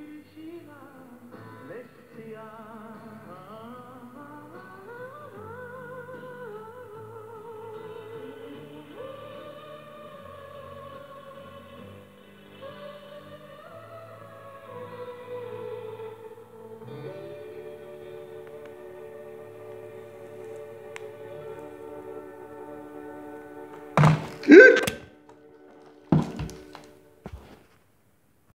Shiva.